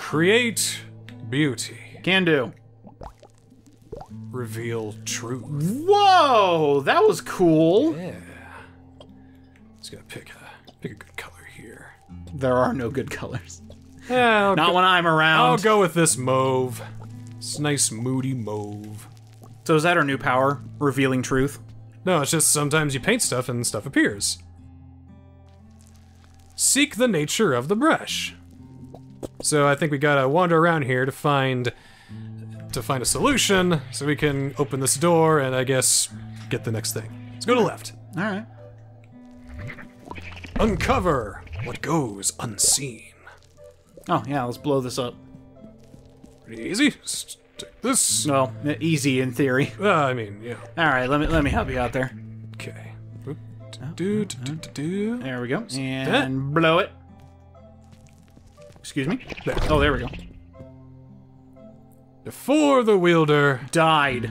Create beauty. Can do. Reveal truth. Whoa, that was cool. Yeah. Just gotta pick a pick a good color here. There are no good colors. Yeah, I'll Not when I'm around. I'll go with this mauve. It's nice moody mauve. So is that our new power? Revealing truth? No, it's just sometimes you paint stuff and stuff appears. Seek the nature of the brush. So I think we gotta wander around here to find to find a solution so we can open this door and I guess get the next thing. Let's go to the left. All right. Uncover what goes unseen. Oh yeah, let's blow this up. Pretty easy. Just take this. Well, easy in theory. Uh, I mean, yeah. All right, let me let me help you out there. Okay. Oop, do, do, do, do, do. There we go. And blow it. Excuse me. Oh, there we go. Before the wielder. Died.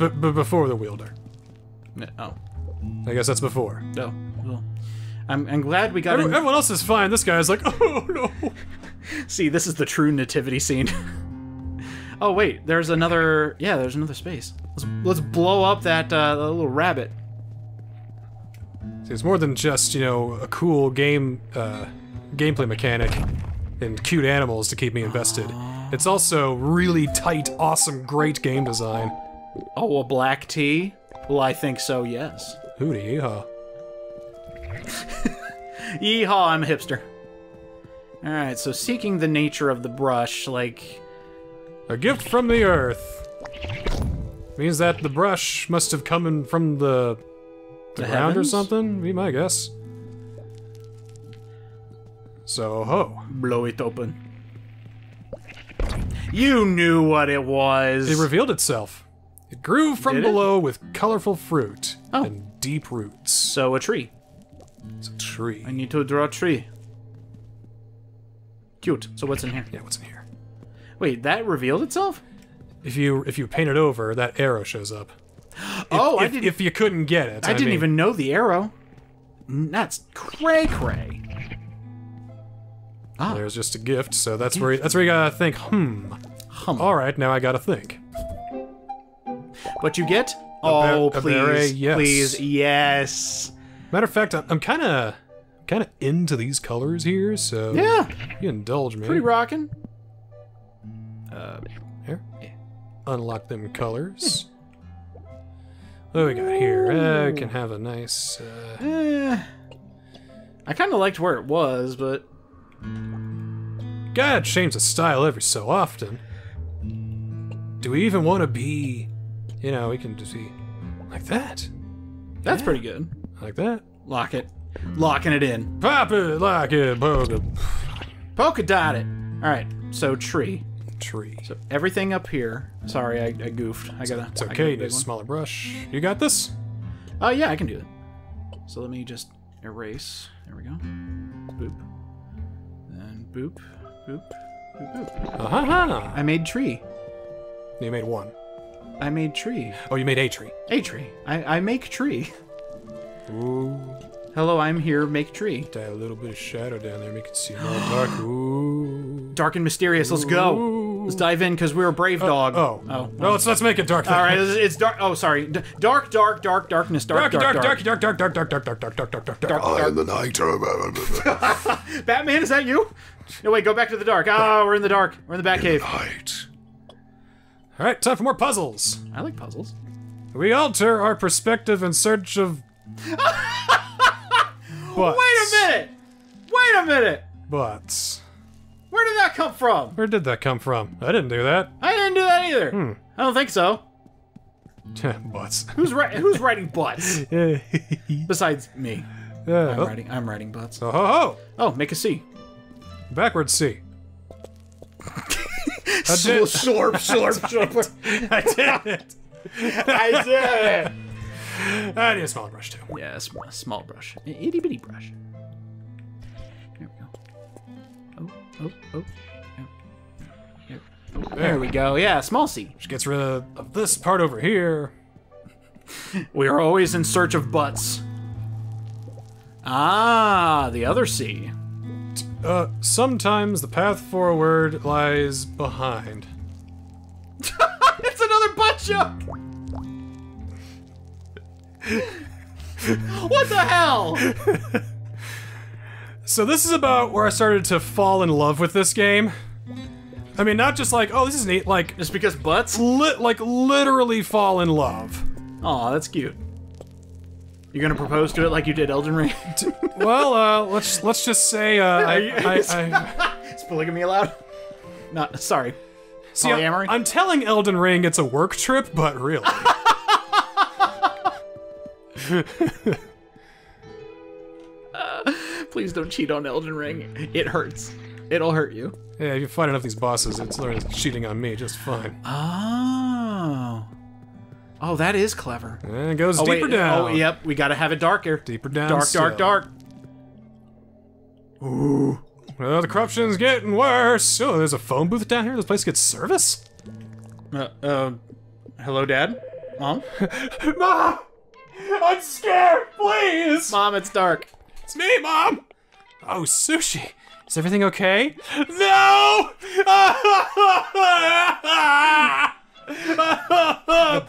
B- before the wielder. Oh. I guess that's before. No. Well, I'm, I'm glad we got Every- everyone else is fine. This guy's like, oh no. See, this is the true nativity scene. oh wait, there's another. Yeah, there's another space. Let's let's blow up that uh, little rabbit. See, it's more than just you know a cool game uh, gameplay mechanic and cute animals to keep me invested. It's also really tight, awesome, great game design. Oh, a black tea? Well, I think so. Yes. Hootie, yeehaw. Yeehaw! I'm a hipster. All right, so seeking the nature of the brush, like A gift from the earth means that the brush must have come in from the, the, The ground or something. Be my guess. So ho. blow it open. You knew what it was. It revealed itself. It grew from Did it? below with colorful fruit Oh. and deep roots. so a tree. It's a tree. I need to draw a tree. Cute. So what's in here? Yeah, what's in here? Wait, that revealed itself? If you if you paint it over, that arrow shows up. oh, I if, didn't. if you couldn't get it, I, didn't mean, even know the arrow. That's cray cray. Ah, There's just a gift, so that's where that's where you gotta think. Hmm. hum. All right, now I gotta think. What you get? Oh, a please, beret, yes. please, yes. Matter of fact, I'm, I'm kind of kind of into these colors here, so Yeah, you indulge me. pretty rocking. Uh, Here. Unlock them colors. What do we got here? Uh, can have a nice. Uh, Eh, I kind of liked where it was, but gotta change the style every so often. Do we even want to be? You know, we can just be like that, that's pretty good. like that. Lock it. Locking it in. Pop it like a boga Polka dot it. All right, so tree. tree. So everything up here. Sorry, I, I goofed. I gotta. It's I got okay. a Need a smaller brush. You got this. Oh yeah, I can do it. So let me just erase. There we go. Boop. Boop, boop, boop, boop. Uh huh. I made tree. You made one. I made tree. Oh, you made a tree. A tree. I, I make tree. Ooh. Hello, I'm here. Make tree. Add a little bit of shadow down there, make it seem more dark. Ooh. Dark and mysterious. Let's go. Ooh. Let's dive in because we're a brave dog. Oh. Oh. No, let's let's make it dark. All right, it's, it's dark. Oh, sorry. D- dark, dark, dark, darkness. Dark, Dark, dark, dark, dark. dark, dark, dark, dark, dark, dark, dark, dark, dark, dark, dark. I am the night. Batman, is that you? No, wait. Go back to the dark. Oh, we're in the dark. We're in the Batcave. Night. All right, time for more puzzles. I like puzzles. We alter our perspective in search of. butts. Wait a minute. Wait a minute. Butts. Where did that come from? Where did that come from? I didn't do that. I didn't do that either. Hmm. I don't think so. Butts. Who's ri- Who's writing butts besides me? I'm Oh. writing. I'm writing butts. So ho ho. Oh, make a C. Backwards C. I did. slurp, slurp, slurp. I did it. I did it. I need a smaller brush too. Yeah, small, small brush, a itty bitty brush. Oh, oh, oh. There we go. Yeah, small C. Which gets rid of this part over here. We are always in search of butts. Ah, the other C. Uh, sometimes the path forward lies behind. It's another butt joke. what the hell? So this is about where I started to fall in love with this game. I mean, not just like, oh, this is neat, like, Just because butts? li- like literally fall in love. Aw, that's cute. You're gonna propose to it like you did Elden Ring? Well, uh, let's let's just say, uh, I, I, I, Is polygamy allowed? Not sorry. see, I- Polyamory? I'm telling Elden Ring it's a work trip, but really, Please don't cheat on Elden Ring. It hurts. It'll hurt you. yeah, if you fight enough of these bosses, it's learning cheating on me just fine. Oh. Oh, that is clever. And it goes Oh, deeper wait. down. Oh, yep. We gotta have it darker. Deeper down. Dark, still. dark, dark. Well, the corruption's getting worse. Oh, there's a phone booth down here. This place gets service. Uh, uh, hello, Dad? Mom? Mom, I'm scared. Please. Mom, it's dark. It's me, Mom! Oh, sushi. Is everything okay? No!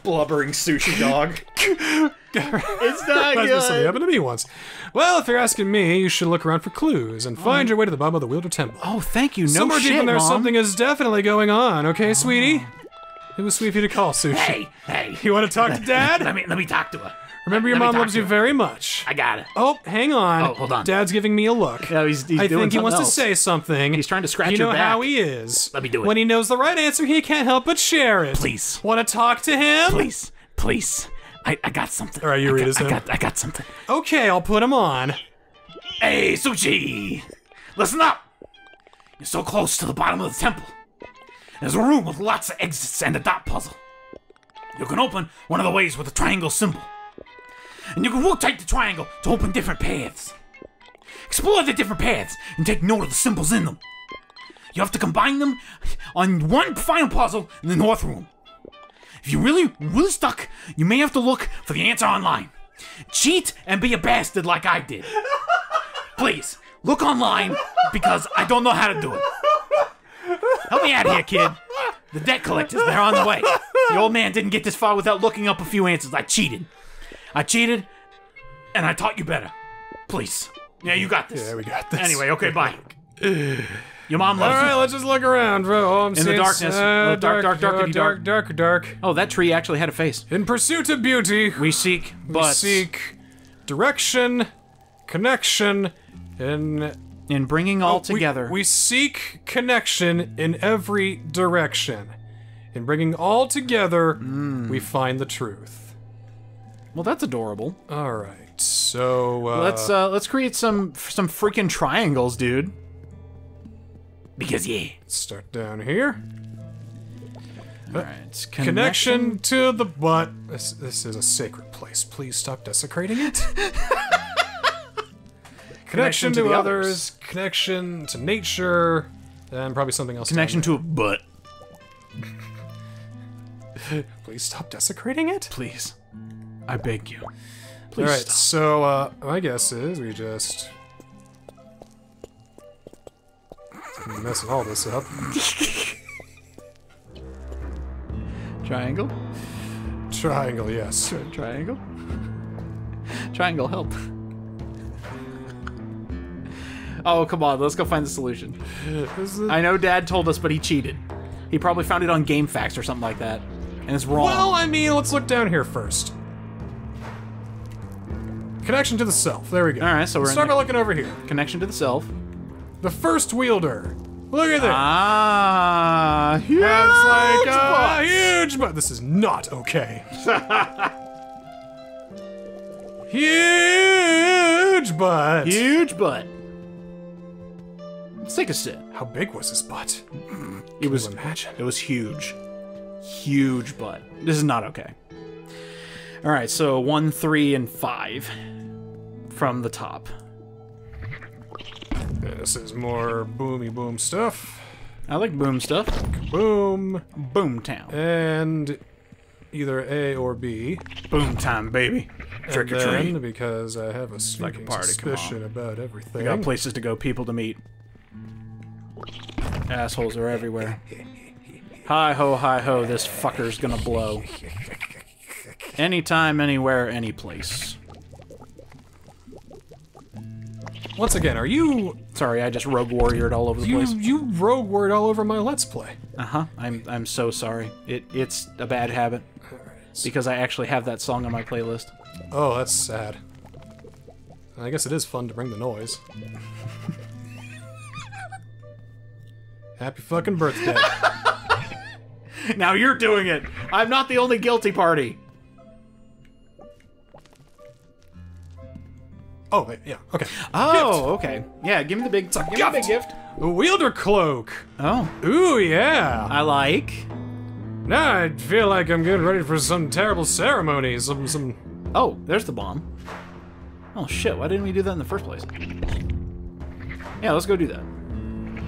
Blubbering sushi dog. it's not me something happened to me once. Well, if you're asking me, you should look around for clues and find oh. your way to the bottom of the Wielder Temple. Oh, thank you. No Somewhere shit, deep in there, Mom. something is definitely going on. Okay, oh. sweetie? It was sweet of you to call, Sushi. Hey, hey. You want to talk to Dad? Let me let me talk to her. Remember, your let me mom talk loves to you her. very much. I got it. Oh, hang on. Oh, hold on. Dad's giving me a look. Yeah, he's, he's I doing think he wants to else. say something. He's trying to scratch You know your how he is. Let me do it. When he knows the right answer, he can't help but share it. Please. Want to talk to him? Please, please. I, I got something. All right, you I read got, us I got I got something. Okay, I'll put him on. Hey, Sushi! Listen up! You're so close to the bottom of the temple. There's a room with lots of exits and a dot puzzle. You can open one of the ways with a triangle symbol. And you can rotate the triangle to open different paths. Explore the different paths and take note of the symbols in them. You have to combine them on one final puzzle in the north room. If you're really, really stuck, you may have to look for the answer online. Cheat and be a bastard like I did. Please, look online because I don't know how to do it. Help me out here, kid. The debt collectors, they're on the way. The old man didn't get this far without looking up a few answers. I cheated. I cheated, and I taught you better. Please. Yeah, you got this. Yeah, we got this. Anyway, okay, bye. Your mom loves right, you. let's just look around. Oh, I'm in the darkness. Uh, dark, dark, dark, dark, dark, dark. Oh, that tree actually had a face. In pursuit of beauty, we We seek butts. seek direction, connection, and in bringing all Oh, together. We, seek connection in every direction. In bringing all together, Hmm. we find the truth. Well, that's adorable. All right, so uh, Let's uh, let's create some some freaking triangles, dude. Because, yeah. start down here. All right. Connection to the butt. This, this is a sacred place. Please stop desecrating it. connection, to to, the others, others. connection to nature, and probably something else. Connection to a butt. Please stop desecrating it. Please, I beg you. Please All right, stop. so uh, my guess is we just I'm messing all this up. Triangle. Triangle, yes. Triangle. Triangle, help. Oh, come on. Let's go find the solution. I know Dad told us, but he cheated. He probably found it on GameFAQs or something like that, and it's wrong. Well, I mean, let's look down here first. Connection to the self. There we go. All right, so we're Start by looking over here. Connection to the self. The first wielder. Look at this. Ah, huge That's like a huge but this is not okay. huge butt. huge butt. Let's take a sit. How big was his butt? It was Can you imagine? It was huge. Huge butt. This is not okay. All right, so one, three, and five from the top. This is more boomy boom stuff. I like boom stuff. Boom. Boom town. And either A or B. Boom time, baby. Trick and or treat. because I have a like a party, suspicion about everything. We got places to go, people to meet. Assholes are everywhere. Hi ho, hi ho, this fucker's gonna blow. Anytime, anywhere, any place. Once again, are you Sorry, I just rogue warriored all over the you place. you rogue warriored all over my let's play? Uh huh. I'm I'm so sorry. It it's a bad habit because I actually have that song on my playlist. Oh, that's sad. I guess it is fun to bring the noise. Happy fucking birthday. Now you're doing it. I'm not the only guilty party. Oh, yeah, okay. Oh, okay. Yeah, give me the big. Give me the big gift. A wielder cloak. Oh, Ooh, yeah. I like. Now I feel like I'm getting ready for some terrible ceremony. Some, some. Oh, there's the bomb. Oh shit! Why didn't we do that in the first place? Yeah, let's go do that.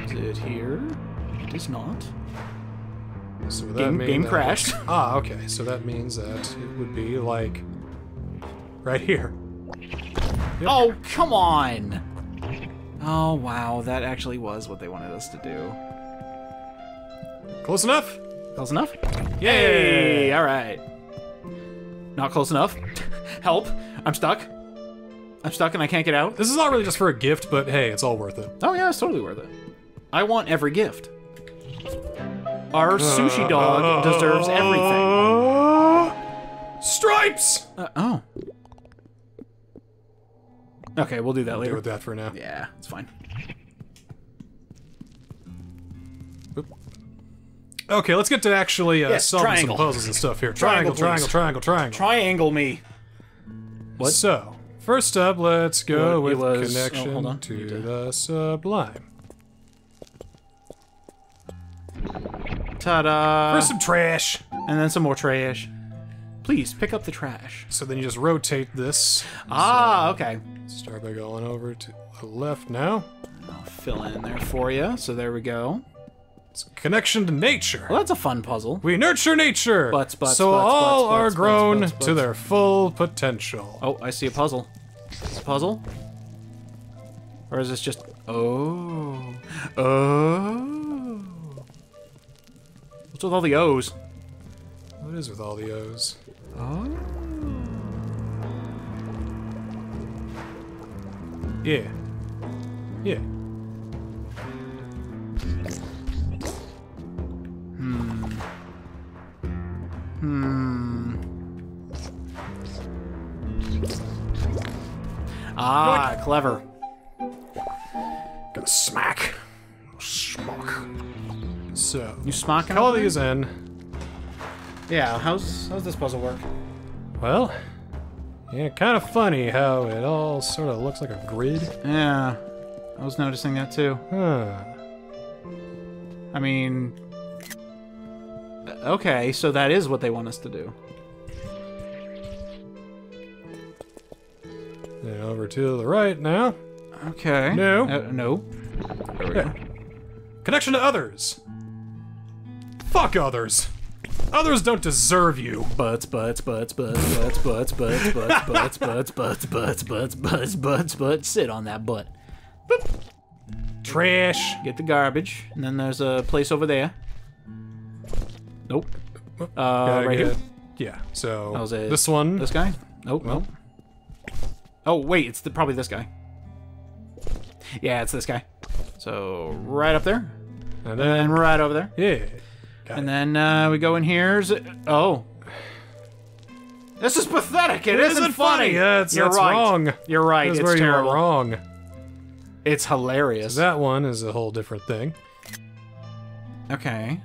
Is it here? It is not. So that Game- game that- crashed. Ah, okay. So that means that it would be like right here. Oh, come on! Oh, wow, that actually was what they wanted us to do. Close enough? Close enough? Yay! Hey, alright. Not close enough. Help! I'm stuck. I'm stuck and I can't get out. This is not really just for a gift, but hey, it's all worth it. Oh, yeah, it's totally worth it. I want every gift. Our sushi dog deserves everything. Stripes. Uh, oh. Okay, we'll do that Deal later. with that for now. Yeah, it's fine. Okay, let's get to actually uh, Yes, solving triangle. some puzzles and stuff here. Triangle, Triangle, triangle, triangle, triangle. Triangle me. What? So, first up, let's go What with was- oh, connection to to- the sublime. Ta-da! First, some trash. and then some more trash. Please pick up the trash. So then you just rotate this. Ah, okay. Start by going over to the left now. I'll fill in there for you. So there we go. It's connection to nature. Well, that's a fun puzzle. We nurture nature, Butts, butts, so butts, all butts, are butts, grown to their full potential. Oh, I see a puzzle. A puzzle? Or is this just... Oh. Oh. What's with all the O's? What is with all the O's? Oh. Yeah. Yeah. Hmm. Hmm. Ah, clever. Gonna smack. Smack. So. You smacking? all these in. Yeah, how's how's this puzzle work? Well, yeah, kind of funny how it all sort of looks like a grid. Yeah, I was noticing that too. Huh. I mean, okay, so that is what they want us to do. Then over to the right now. Okay. No. Uh, no. There we go. Connection to others. Fuck others. Others don't deserve you. Butts, butts, butts, butts, butts, butts, butts, butts, butts, butts, butts, butts, butts, butts, butts, butts. Sit on that butt. Trash. Get the garbage, and then there's a place over there. Nope. Uh, right here. Yeah. So That was it. this one. This guy? Nope. Nope. Oh wait, it's the, probably this guy. Yeah, it's this guy. So right up there, and and then right over there, yeah. Got and it. then uh, we go in here. Oh, this is pathetic. It isn't isn't funny. That's, You're that's right. wrong. You're right. That's it's where terrible. you're wrong. It's hilarious. That one is a whole different thing. okay.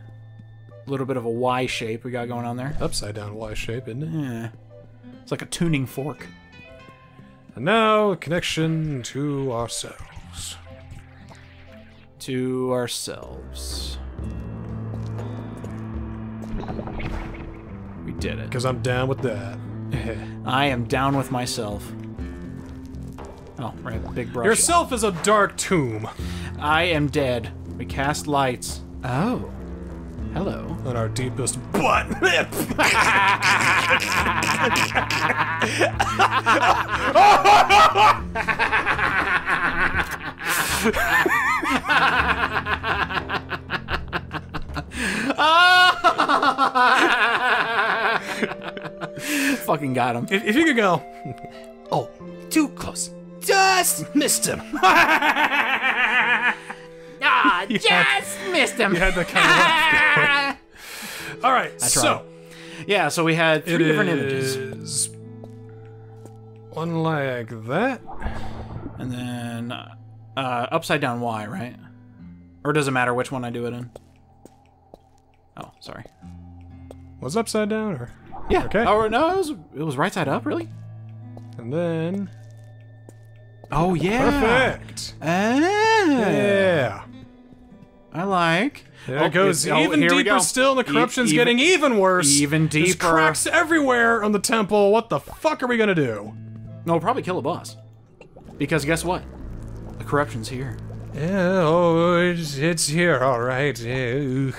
A little bit of a Y shape we got going on there. Upside down Y shape, isn't it? Yeah. It's like a tuning fork. And now a connection to ourselves. To ourselves. We did it. Because I'm down with that. I am down with myself. Oh, right, big brush. Yourself is a dark tomb I am dead. We cast lights. Oh. Hello. on our deepest butt. Fucking got him. If, if you could go, oh, too close, just missed him. Ah, just missed him. You had the kind of All right, so Yeah, so we had three different images. one like that. And then uh, upside down Y, right? Or does it matter which one I do it in? Oh, sorry. Was upside down, or Yeah. Okay. Oh no, it was it was right side up, really? and then Oh yeah. perfect. Ah, Yeah. I like. There Oh, it goes oh, even here deeper go. still, and the E- corruption's even- getting even worse. even deeper. There's deeper. cracks everywhere on the temple. What the fuck are we gonna do? No, we'll probably kill a boss. Because guess what? The corruption's here. Yeah, oh, it's, it's here, all right. Yeah, ugh.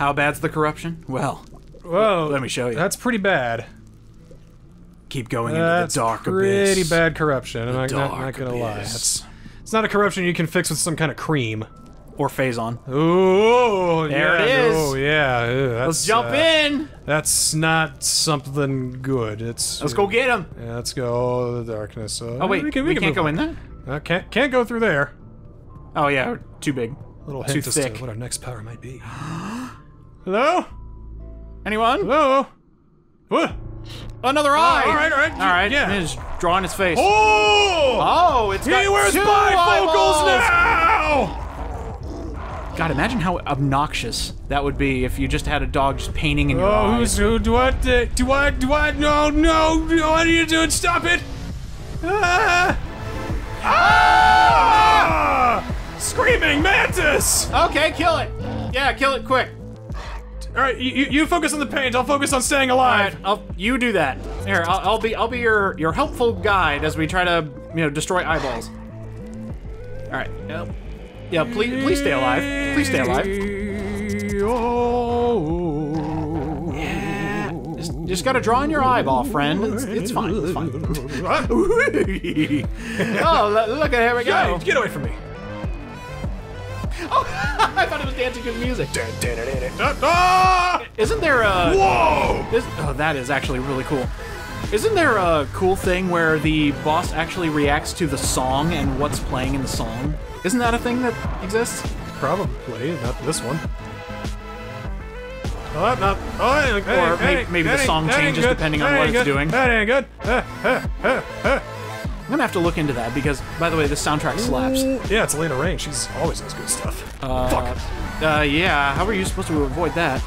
How bad's the corruption? Well, Whoa, let me show you. That's pretty bad. keep going That's into the dark pretty abyss. Pretty bad corruption. I'm not, not, not gonna lie. abyss. It's, it's not a corruption you can fix with some kind of cream. Or Phazon. Ooh, There yeah, it is. Oh, yeah. ew, that's, Let's jump uh, in. That's not something good. It's. Let's go get him. Yeah, let's go oh, the darkness. Uh, Oh wait, we, can, we can can't go on. in there. Uh, can't can't go through there. Oh yeah, too big. A Little Too hint as thick. to what our next power might be. Hello? Anyone? Hello? What? Another eye. all right, all right, all right. yeah. Just drawing his face. Oh! Oh, it's he got wears two bifocals now! God, imagine how obnoxious that would be if you just had a dog just painting in your Oh, eyes. who's who? Do I? Uh, do I? Do I? No, no! no, What are you doing? Stop it! Ah! Ah! Screaming mantis! Okay, kill it. Yeah, kill it quick. All right, you, you focus on the paint. I'll focus on staying alive. right, I'll, you do that. Here, I'll, I'll be I'll be your your helpful guide as we try to you know destroy eyeballs. All right. Yep. Yeah. Please please stay alive. Please stay alive. Oh. Just, just gotta draw in your eyeball, friend. It's, it's fine. It's fine. oh, look at here we go. Hey, get away from me! I thought it was dancing the music. Ah! Isn't there a? Whoa! Is, oh, that is actually really cool. Isn't there a cool thing where the boss actually reacts to the song and what's playing in the song? Isn't that a thing that exists? Probably not this one. Oh, no. Oh, Or hey, maybe the song changes good. depending on what it's good. doing. That ain't good. Uh, uh, uh. I'm gonna have to look into that because, by the way, this soundtrack slaps. Yeah, it's Lena Raine. She's always has good stuff. Fuck. Uh, yeah. How are you supposed to avoid that?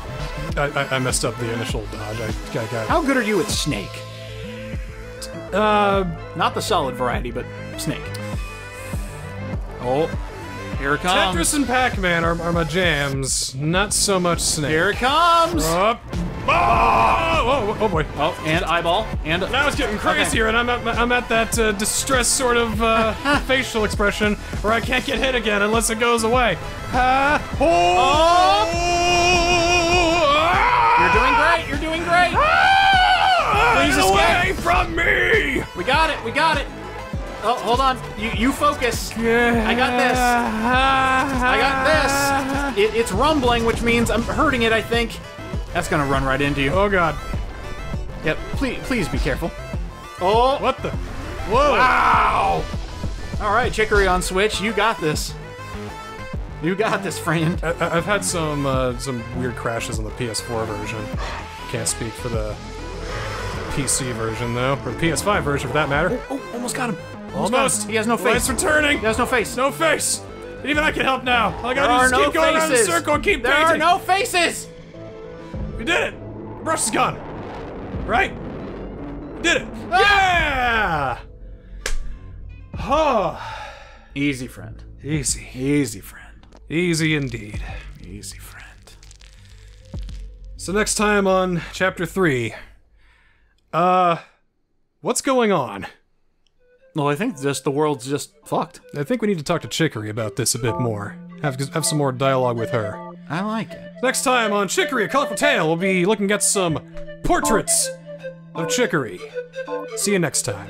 I, I, I messed up the initial dodge. I, I got. How good are you at Snake? Uh, Not the solid variety, but Snake. Oh, here it comes. Tetris and Pac-Man are, are my jams. Not so much Snake. Here it comes. Up. Oh, oh, oh boy. Oh, and eyeball, and Now it's getting crazier, and I'm at, I'm at that uh, distressed sort of uh, facial expression where I can't get hit again unless it goes away. Ah, oh, You're doing great. You're doing great. Please Please away from me! We got it. We got it. Oh, hold on. You you focus. I got this. I got this. It, it's rumbling, which means I'm hurting it. I think. That's gonna run right into you. Oh god. Yep. Please, please be careful. Oh. What the? Whoa! Wow! All right, Chicory on Switch. You got this. You got this, friend. I, I've had some uh, some weird crashes on the PS4 version. Can't speak for the PC version though, or the PS5 version for that matter. Oh, almost got him. Almost. He has no face. returning. He has no face. No face. Even I can help now. All I gotta are do is no keep going around the circle and keep There painting. are no faces. We did it. The Brush is gone. Right? Did it. Yeah. Oh, Easy, friend. easy. Easy, friend. Easy indeed. Easy, friend. So next time on chapter three, uh, what's going on? Well, I think just the world's just fucked. I think we need to talk to Chicory about this a bit more. Have have some more dialogue with her. I like it. Next time on Chicory, A Colorful Tale, we'll be looking at some portraits of Chicory. See you next time.